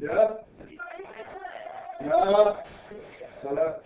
Ja. لا لا